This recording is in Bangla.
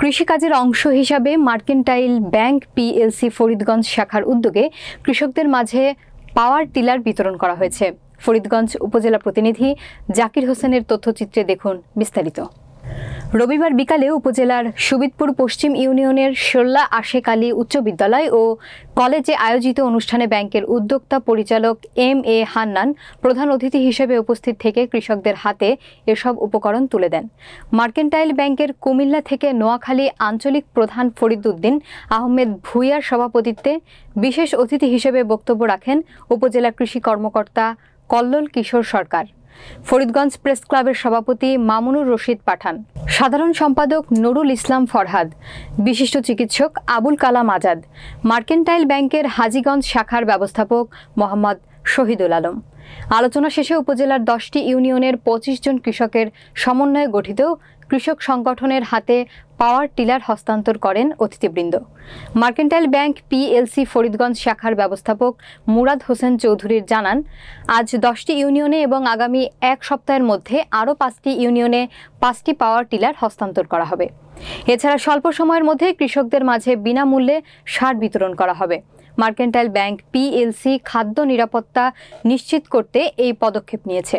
কৃষিকাজের অংশ হিসাবে মার্কেন্টাইল ব্যাংক পিএলসি ফরিদগঞ্জ শাখার উদ্যোগে কৃষকদের মাঝে পাওয়ার টিলার বিতরণ করা হয়েছে। ফরিদগঞ্জ উপজেলা প্রতিনিধি জাকির হোসেনের তথ্যচিত্রে দেখুন বিস্তারিত। রবিবার বিকালে উপজেলার সুবিদপুর পশ্চিম ইউনিয়নের শোল্লা আশেক আলী উচ্চ বিদ্যালয় ও কলেজে আয়োজিত অনুষ্ঠানে ব্যাংকের উদ্যোক্তা পরিচালক এম এ হান্নান প্রধান অতিথি হিসেবে উপস্থিত থেকে কৃষকদের হাতে এসব উপকরণ তুলে দেন। মার্কেন্টাইল ব্যাংকের কুমিল্লা থেকে নোয়াখালী আঞ্চলিক প্রধান ফরিদ উদ্দিন আহমেদ ভুইয়ার সভাপতিত্বে বিশেষ অতিথি হিসেবে বক্তব্য রাখেন উপজেলা কৃষি কর্মকর্তা কল্লোল কিশোর সরকার। ফরিদগঞ্জ প্রেস ক্লাবের সভাপতি মামুনুর রশিদ পাঠান। সাধারণ সম্পাদক নুরুল ইসলাম ফরহাদ, বিশিষ্ট চিকিৎসক আবুল কালাম আজাদ, মার্কেন্টাইল ব্যাংকের হাজিগঞ্জ শাখার ব্যবস্থাপক মোহাম্মদ শহীদুল আলম। আলোচনা শেষে উপজেলার দশটি ইউনিয়নের পঁচিশ জন কৃষকের সমন্বয়ে গঠিত কৃষক সংগঠনের হাতে পাওয়ার টিলার হস্তান্তর করেন অতিথিবৃন্দ। মার্কেন্টাইল ব্যাংক পিএলসি ফরিদগঞ্জ শাখার ব্যবস্থাপক মুরাদ হোসেন চৌধুরীর জানান, আজ দশটি ইউনিয়নে এবং আগামী এক সপ্তাহের মধ্যে আরও পাঁচটি ইউনিয়নে পাঁচটি পাওয়ার টিলার হস্তান্তর করা হবে। এছাড়া স্বল্প সময়ের মধ্যে কৃষকদের মাঝে বিনামূল্যে সার বিতরণ করা হবে। মার্কেন্টাইল ব্যাংক পিএলসি খাদ্য নিরাপত্তা নিশ্চিত করতে এই পদক্ষেপ নিয়েছে।